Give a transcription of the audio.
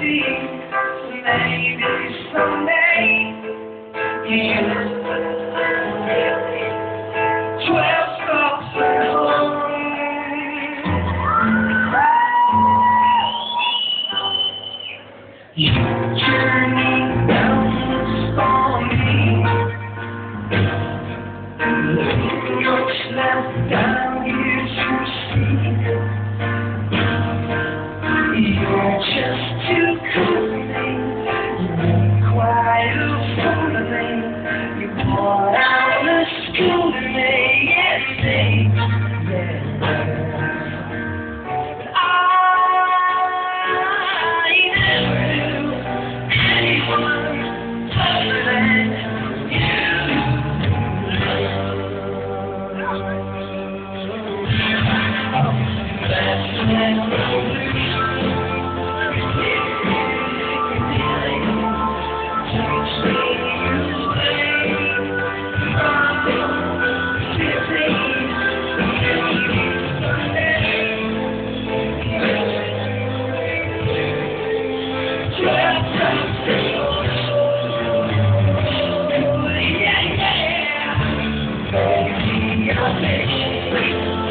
see. Maybe someday you You pour out the school. Thank you.